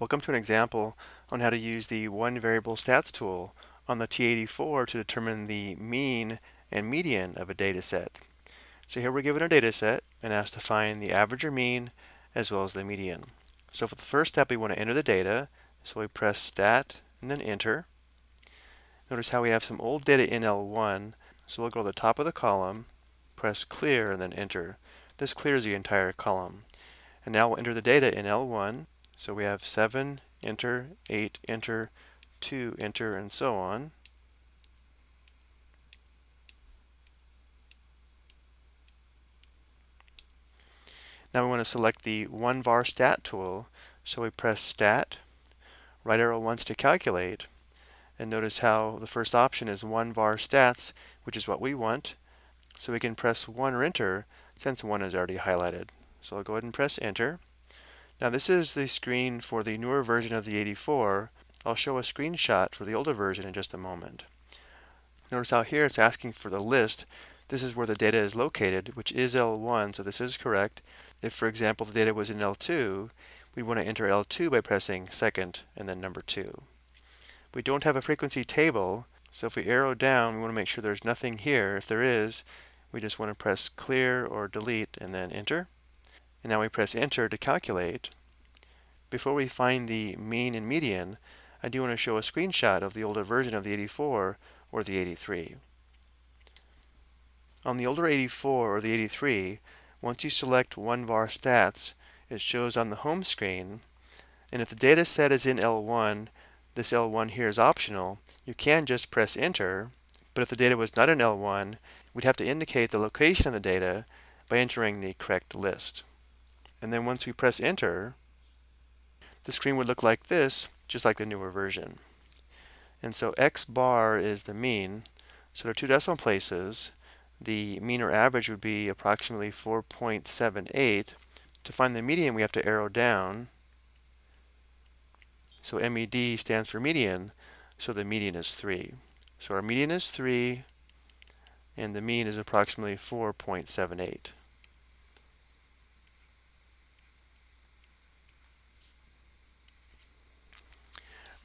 Welcome to an example on how to use the one variable stats tool on the TI84 to determine the mean and median of a data set. So here we're given a data set and asked to find the average or mean as well as the median. So for the first step we want to enter the data, so we press stat and then enter. Notice how we have some old data in L1, so we'll go to the top of the column, press clear and then enter. This clears the entire column. And now we'll enter the data in L1 so we have 7, enter, 8, enter, 2, enter, and so on. Now we want to select the one var stat tool, so we press stat, right arrow once to calculate, and notice how the first option is one var stats, which is what we want. So we can press 1 or enter since 1 is already highlighted. So I'll go ahead and press enter. Now this is the screen for the newer version of the 84. I'll show a screenshot for the older version in just a moment. Notice how here it's asking for the list. This is where the data is located, which is L1, so this is correct. If, for example, the data was in L2, we would want to enter L2 by pressing second and then number 2. We don't have a frequency table, so if we arrow down, we want to make sure there's nothing here. If there is, we just want to press clear or delete and then enter. And now we press enter to calculate. Before we find the mean and median, I do want to show a screenshot of the older version of the 84 or the 83. On the older 84 or the 83, once you select one var stats, it shows on the home screen. And if the data set is in L1, this L1 here is optional. You can just press enter, but if the data was not in L1, we'd have to indicate the location of the data by entering the correct list. And then once we press enter, the screen would look like this, just like the newer version. And so x bar is the mean. So there are two decimal places. The mean or average would be approximately 4.78. To find the median, we have to arrow down. So MED stands for median, so the median is 3. So our median is 3, and the mean is approximately 4.78.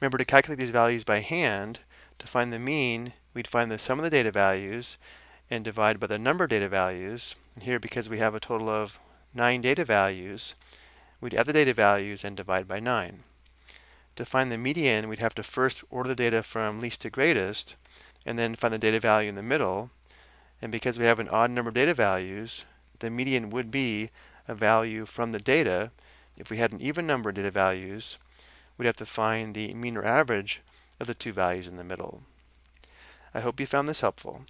Remember to calculate these values by hand. To find the mean, we'd find the sum of the data values and divide by the number of data values. Here, because we have a total of 9 data values, we'd add the data values and divide by 9. To find the median, we'd have to first order the data from least to greatest, and then find the data value in the middle. And because we have an odd number of data values, the median would be a value from the data. If we had an even number of data values, we'd have to find the mean or average of the two values in the middle. I hope you found this helpful.